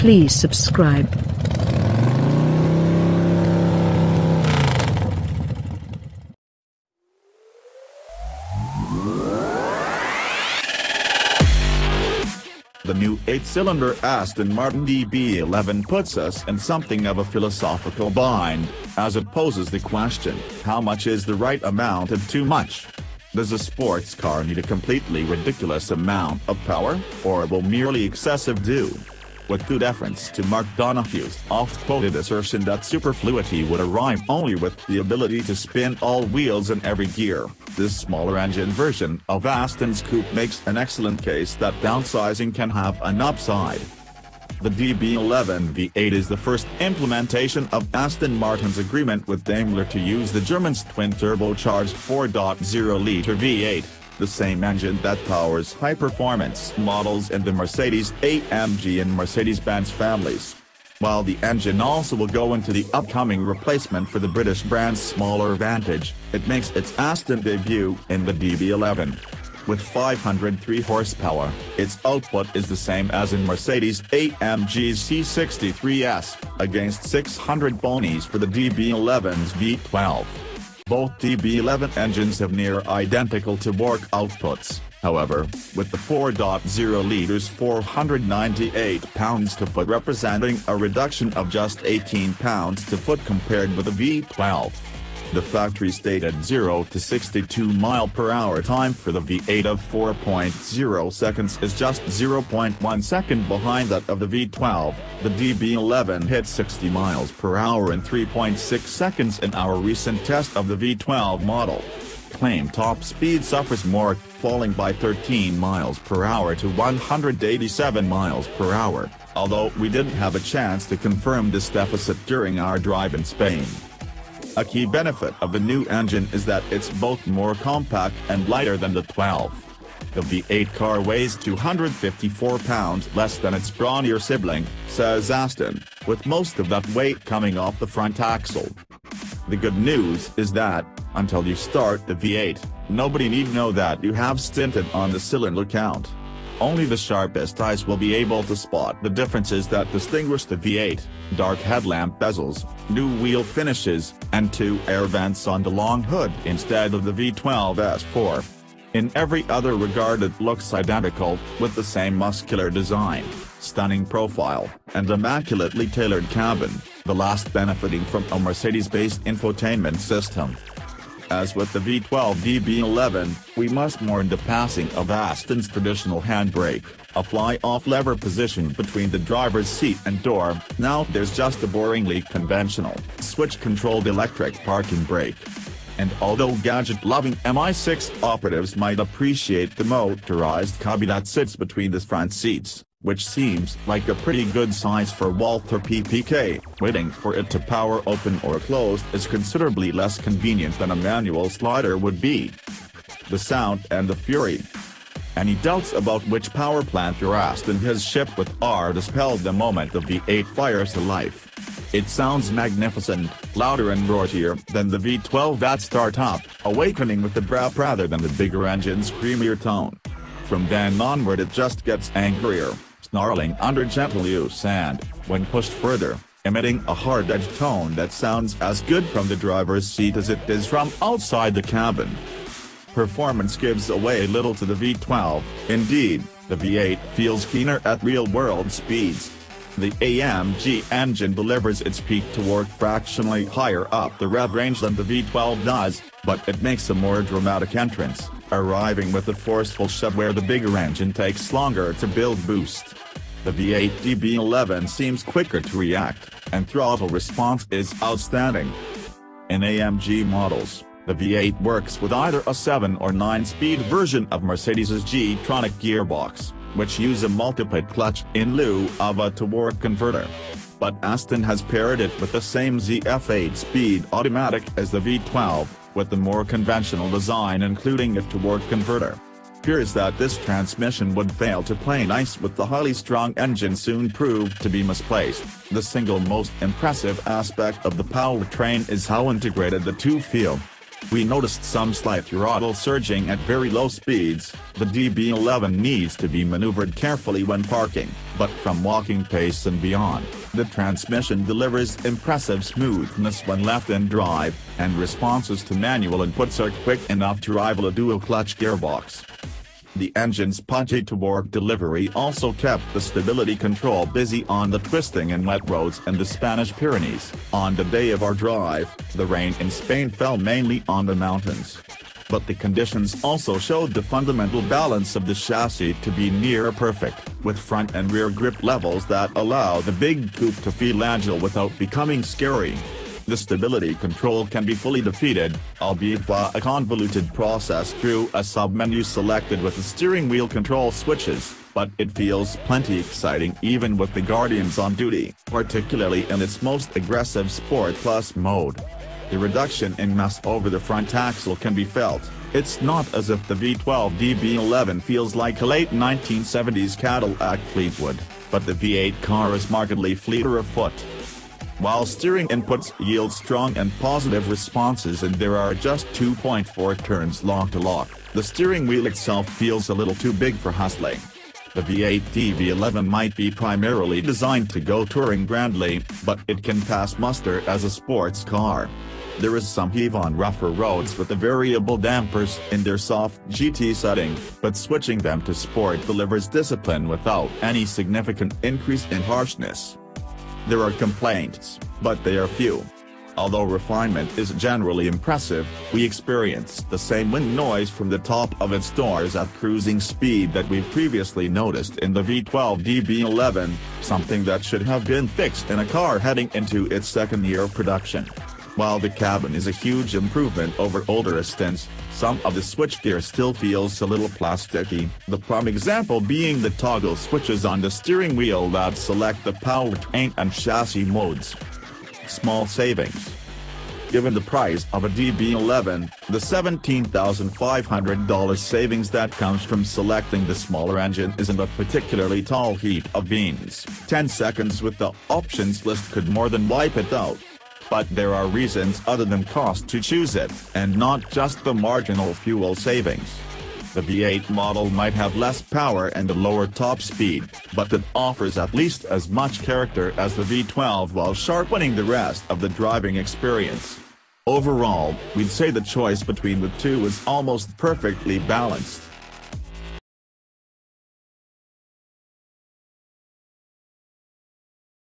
Please subscribe. The new 8-cylinder Aston Martin DB11 puts us in something of a philosophical bind, as it poses the question, how much is the right amount of too much? Does a sports car need a completely ridiculous amount of power, or will merely excessive do? With due deference to Mark Donohue's oft-quoted assertion that superfluity would arrive only with the ability to spin all wheels in every gear, this smaller engine version of Aston's coupe makes an excellent case that downsizing can have an upside. The DB11 V8 is the first implementation of Aston Martin's agreement with Daimler to use the German's twin-turbocharged 4.0-litre V8, the same engine that powers high-performance models in the Mercedes-AMG and Mercedes-Benz families. While the engine also will go into the upcoming replacement for the British brand's smaller Vantage, it makes its Aston debut in the DB11. With 503 horsepower, its output is the same as in Mercedes-AMG's C63S, against 600 ponies for the DB11's V12. Both DB11 engines have near identical torque outputs, however, with the 4.0 liters 498 pounds-to-foot representing a reduction of just 18 pounds-to-foot compared with the V12. The factory stated 0 to 62 mile per hour time for the V8 of 4.0 seconds is just 0.1 second behind that of the V12. The DB11 hit 60 miles per hour in 3.6 seconds in our recent test of the V12 model. Claim top speed suffers more, falling by 13 miles per hour to 187 miles per hour, although we didn't have a chance to confirm this deficit during our drive in Spain. A key benefit of the new engine is that it's both more compact and lighter than the 12. The V8 car weighs 254 pounds less than its brawnier sibling, says Aston, with most of that weight coming off the front axle. The good news is that, until you start the V8, nobody need know that you have stinted on the cylinder count. Only the sharpest eyes will be able to spot the differences that distinguish the V8, dark headlamp bezels, new wheel finishes, and two air vents on the long hood instead of the V12 S4. In every other regard it looks identical, with the same muscular design, stunning profile, and immaculately tailored cabin, the last benefiting from a Mercedes-based infotainment system. As with the V12 DB11, we must mourn the passing of Aston's traditional handbrake, a fly-off lever positioned between the driver's seat and door, now there's just a boringly conventional, switch-controlled electric parking brake. And although gadget-loving MI6 operatives might appreciate the motorized cubby that sits between the front seats, which seems like a pretty good size for Walther PPK, waiting for it to power open or close is considerably less convenient than a manual slider would be. The sound and the fury. Any doubts about which power plant your Aston has shipped with are dispelled the moment the V8 fires to life. It sounds magnificent, louder and roarier than the V12 at startup, awakening with the brap rather than the bigger engine's creamier tone. From then onward it just gets angrier snarling under gentle use and, when pushed further, emitting a hard-edged tone that sounds as good from the driver's seat as it does from outside the cabin. Performance gives away little to the V12, indeed, the V8 feels keener at real-world speeds. The AMG engine delivers its peak torque fractionally higher up the rev range than the V12 does, but it makes a more dramatic entrance, arriving with a forceful shove where the bigger engine takes longer to build boost. The V8 DB11 seems quicker to react, and throttle response is outstanding. In AMG models, the V8 works with either a 7 or 9-speed version of Mercedes's G-tronic gearbox, which use a multi-plate clutch in lieu of a torque converter. But Aston has paired it with the same ZF 8-speed automatic as the V12, with the more conventional design including a torque converter. Fears that this transmission would fail to play nice with the highly strong engine soon proved to be misplaced. The single most impressive aspect of the powertrain is how integrated the two feel. We noticed some slight throttle surging at very low speeds, the DB11 needs to be maneuvered carefully when parking, but from walking pace and beyond, the transmission delivers impressive smoothness when left in drive, and responses to manual inputs are quick enough to rival a dual-clutch gearbox. The engine's punchy torque delivery also kept the stability control busy on the twisting and wet roads in the Spanish Pyrenees. On the day of our drive, the rain in Spain fell mainly on the mountains. But the conditions also showed the fundamental balance of the chassis to be near perfect, with front and rear grip levels that allow the big coupe to feel agile without becoming scary. The stability control can be fully defeated, albeit via a convoluted process through a submenu selected with the steering wheel control switches, but it feels plenty exciting even with the Guardians on duty, particularly in its most aggressive Sport Plus mode. The reduction in mass over the front axle can be felt, it's not as if the V12 DB11 feels like a late 1970s Cadillac Fleetwood, but the V8 car is markedly fleeter of foot. While steering inputs yield strong and positive responses and there are just 2.4 turns lock to lock, the steering wheel itself feels a little too big for hustling. The V8 DB11 might be primarily designed to go touring grandly, but it can pass muster as a sports car. There is some heave on rougher roads with the variable dampers in their soft GT setting, but switching them to sport delivers discipline without any significant increase in harshness. There are complaints, but they are few. Although refinement is generally impressive, we experienced the same wind noise from the top of its doors at cruising speed that we previously noticed in the V12 DB11, something that should have been fixed in a car heading into its second year of production. While the cabin is a huge improvement over older Astons, some of the switchgear still feels a little plasticky, the prime example being the toggle switches on the steering wheel that select the powertrain and chassis modes. Small savings. Given the price of a DB11, the $17,500 savings that comes from selecting the smaller engine isn't a particularly tall heap of beans. 10 seconds with the options list could more than wipe it out but there are reasons other than cost to choose it, and not just the marginal fuel savings. The V8 model might have less power and a lower top speed, but it offers at least as much character as the V12 while sharpening the rest of the driving experience. Overall, we'd say the choice between the two is almost perfectly balanced.